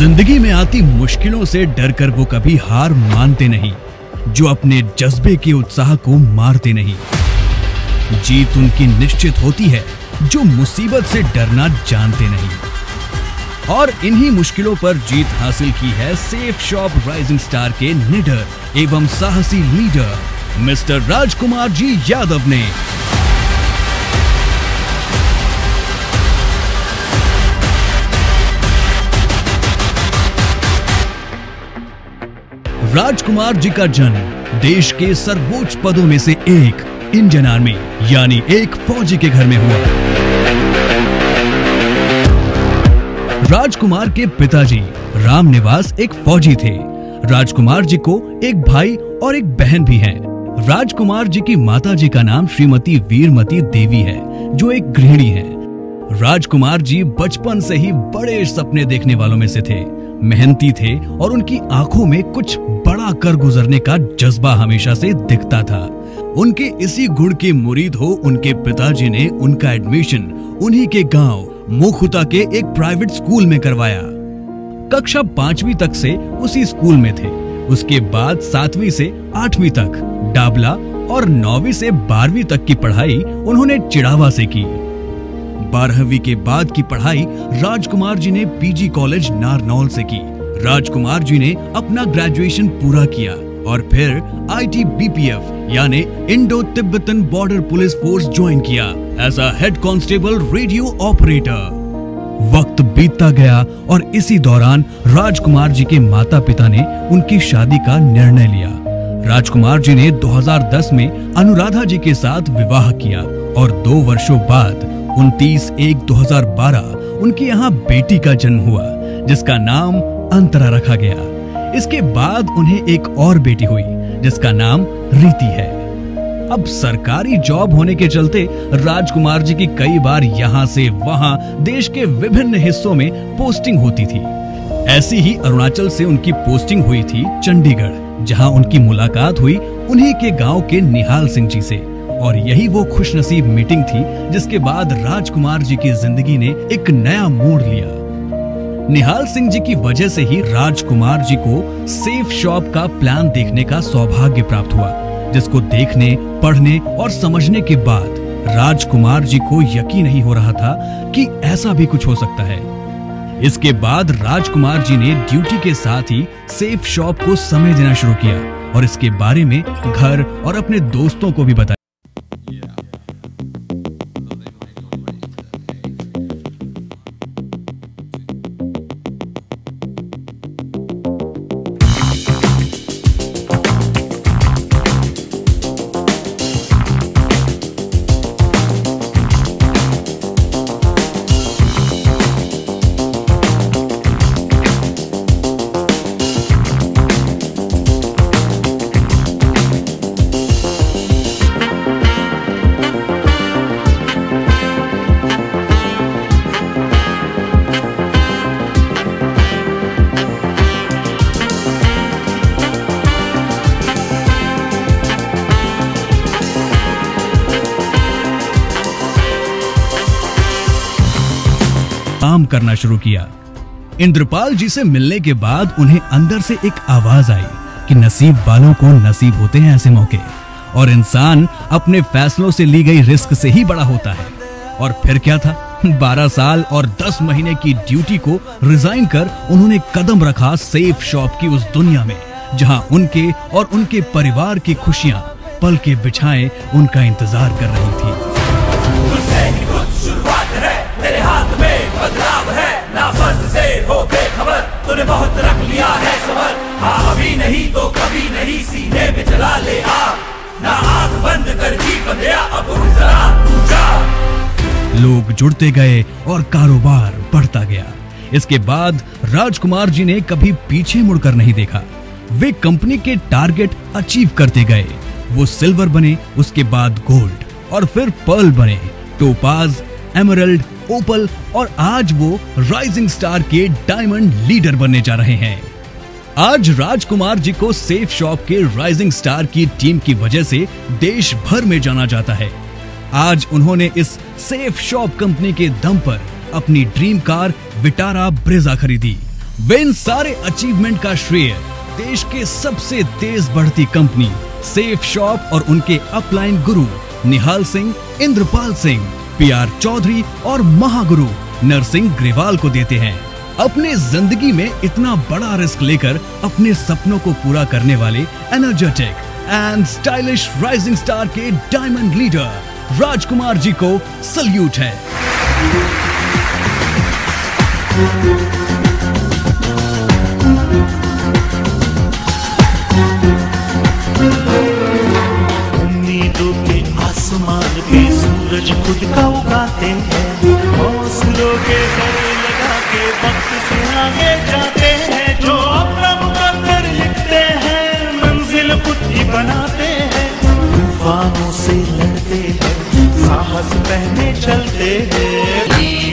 ज़िंदगी में आती मुश्किलों से डर कर वो कभी हार मानते नहीं, जो अपने जज्बे के उत्साह को मारते नहीं। जीत उनकी निश्चित होती है, जो मुसीबत से डरना जानते नहीं। और इन्हीं मुश्किलों पर जीत हासिल की है सेफ़ शॉप राइजिंग स्टार के निडर एवं साहसी लीडर, मिस्टर राजकुमार जी यादव ने। राजकुमार जी का जन्म देश के सर्वोच्च पदों में से एक इंडियन आर्मी, यानी एक फौजी के घर में हुआ। राजकुमार के पिताजी राम निवास एक फौजी थे। राजकुमार जी को एक भाई और एक बहन भी है। राजकुमार जी की माता जी का नाम श्रीमती वीरमती देवी है, जो एक गृहिणी है। राजकुमार जी बचपन से ही बड़े सपने देखने वालों में से थे। मेहनती थे और उनकी आँखों में कुछ बड़ा कर गुजरने का जज्बा हमेशा से दिखता था। उनके इसी गुण के मुरीद हो उनके पिताजी ने उनका एडमिशन उन्हीं के गाँव, मोखुता के एक प्राइवेट स्कूल में करवाया। कक्षा पांचवी तक से उसी स्कूल में थे। उसके बाद सातवीं से आठवीं तक, डाबला और नौवीं से बारहवीं तक की पढ़ाई उन्होंने चिड़ावा से की। बारहवीं के बाद की पढ़ाई राजकुमार जी ने पीजी कॉलेज नारनौल से की। राजकुमार जी ने अपना ग्रेजुएशन पूरा किया और फिर आईटीबीपीएफ यानी Indo Tibetan border police force join किया as a head constable radio operator वक्त बीतता गया और इसी दौरान राजकुमार जी के माता पिता ने उनकी शादी का निर्णय लिया। राजकुमार जी ने 2010 में अनुराधा जी के साथ विवाह किया और दो वर्षों बाद 29 एक 2012 उनके यहाँ बेटी का जन्म हुआ, जिसका नाम अंतरा रखा गया। इसके बाद उन्हें एक और बेटी हुई, जिसका नाम रीति है। अब सरकारी जॉब होने के चलते राजकुमार जी की कई बार यहाँ से वहाँ देश के विभिन्न हिस्सों में पोस्टिंग होती थी। ऐसी ही अरुणाचल से उनकी पोस्टिंग हुई थी चंडीगढ़, जहाँ उनकी मुलाकात हुई उन्हीं के गाँव के निहाल सिंह जी से। और यही वो खुशनसीब मीटिंग थी, जिसके बाद राजकुमार जी की ज़िंदगी ने एक नया मोड़ लिया। निहाल सिंह जी की वजह से ही राजकुमार जी को सेफ़ शॉप का प्लान देखने का सौभाग्य प्राप्त हुआ, जिसको देखने, पढ़ने और समझने के बाद राजकुमार जी को यकीन नहीं हो रहा था कि ऐसा भी कुछ हो सकता है। इसके बाद राजकुमार जी ने ड्यूटी के साथ ही सेफ़ शॉप को समय देना शुरू किया और इसके बारे में घर और अपने दोस्तों को भी बताया। काम करना शुरू किया। इंद्रपाल जी से मिलने के बाद उन्हें अंदर से एक आवाज़ आई कि नसीब वालों को नसीब होते हैं ऐसे मौके, और इंसान अपने फैसलों से ली गई रिस्क से ही बड़ा होता है। और फिर क्या था? 12 साल और 10 महीने की ड्यूटी को रिजाइन कर उन्होंने कदम रखा सेफ़ शॉप की उस दुनिया में, जहाँ उनके और उनके परिवार की खुशियाँ पल के बिछाए उनका इंतज़ार कर रही थी। बदलाव है। ना फ़र्ज़ से हो बेखबर। तूने बहुत रख लिया है सबर। हाँ अभी नहीं तो कभी नहीं सीने में जला ले आग। ना आँख बंद कर जी बंदया अब जरा, तू जा। लोग जुड़ते गए और कारोबार बढ़ता गया। इसके बाद राजकुमार जी ने कभी पीछे मुड़कर नहीं देखा। वे कंपनी के टारगेट अचीव करते गए। वो सिल्वर बने, उसके बाद गोल्ड और फिर पर्ल बने। टोपाज, एमरल्ड ओपल और आज वो राइजिंग स्टार के डायमंड लीडर बनने जा रहे हैं। आज राजकुमार जी को सेफ़ शॉप के राइजिंग स्टार की टीम की वजह से देश भर में जाना जाता है। आज उन्होंने इस सेफ़ शॉप कंपनी के दम पर अपनी ड्रीम कार विटारा ब्रेजा खरीदी। वे इन सारे अचीवमेंट का श्रेय देश के सबसे तेज बढ़ती कंपनी सेफ़ शॉप और उनके अपलाइन गुरु निहाल सिंह, इंद्रपाल सिंह पी आर चौधरी और महागुरु नरसिंह ग्रेवाल को देते हैं। अपने ज़िंदगी में इतना बड़ा रिस्क लेकर अपने सपनों को पूरा करने वाले energetic and stylish rising star के डायमंड लीडर राजकुमार जी को सल्यूट है। perder.